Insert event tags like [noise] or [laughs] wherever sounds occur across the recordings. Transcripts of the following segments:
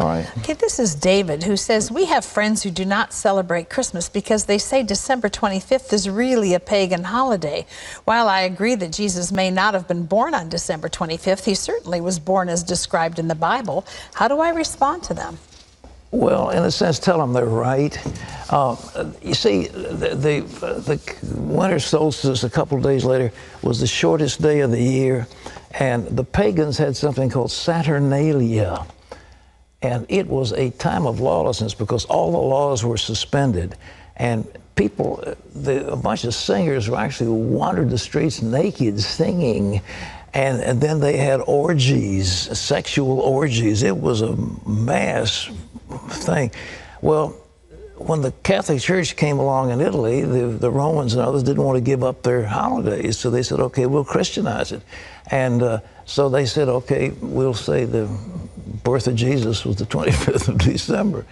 All right. Okay, this is David who says we have friends who do not celebrate Christmas because they say December 25th is really a pagan holiday. While I agree that Jesus may not have been born on December 25th, he certainly was born as described in the Bible. How do I respond to them? Well, in a sense, tell them they're right. Uh, you see, the, the, the, winter solstice a couple of days later was the shortest day of the year, and the pagans had something called Saturnalia. And it was a time of lawlessness because all the laws were suspended. And people, the, a bunch of singers were actually wandered the streets naked singing. And, and then they had orgies, sexual orgies. It was a mass thing. Well, when the Catholic Church came along in Italy, the, the Romans and others didn't want to give up their holidays, so they said, okay, we'll Christianize it. And uh, so they said, okay, we'll say the birth of Jesus was the [laughs] 25th of December.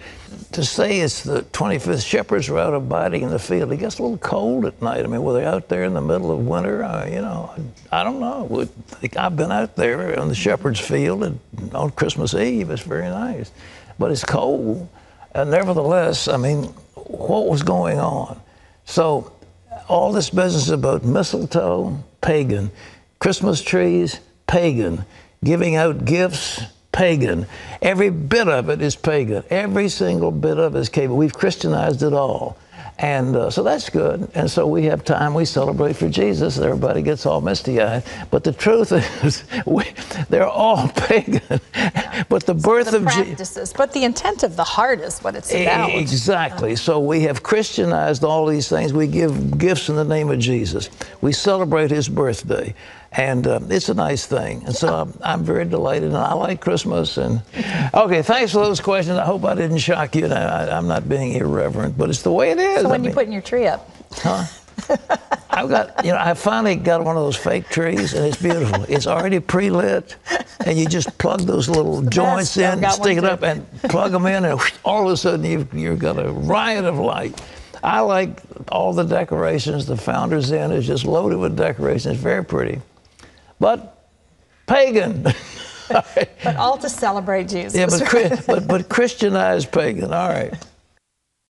To say it's the 25th, shepherds were out abiding in the field. It gets a little cold at night. I mean, were they out there in the middle of winter? Uh, you know, I don't know. I've been out there on the shepherd's field and on Christmas Eve. It's very nice, but it's cold. And nevertheless, I mean, what was going on? So, all this business about mistletoe, pagan, Christmas trees, pagan, giving out gifts, pagan. Every bit of it is pagan. Every single bit of it is pagan. We've Christianized it all. And uh, so that's good. And so we have time, we celebrate for Jesus. Everybody gets all misty eyed. But the truth [laughs] is, we, they're all [laughs] pagan. but the birth the of Jesus. But the intent of the heart is what it's about. Exactly. So we have Christianized all these things. We give gifts in the name of Jesus. We celebrate his birthday and uh, it's a nice thing. And so I'm, I'm, very delighted, and I like Christmas. And okay, thanks for those questions. I hope I didn't shock you. I, am not being irreverent, but it's the way it is. So when I mean, you putting your tree up? Huh? I've got, you know, I finally got one of those fake trees, and it's beautiful. It's already pre-lit, and you just plug those little joints in, stick it up, and plug them in, and [laughs] all of a sudden you've, you've got a riot of light. I like all the decorations. The Founder's Inn is just loaded with decorations. It's very pretty but pagan. [laughs] but all to celebrate Jesus. Yeah, but, but, but Christianized pagan. All right.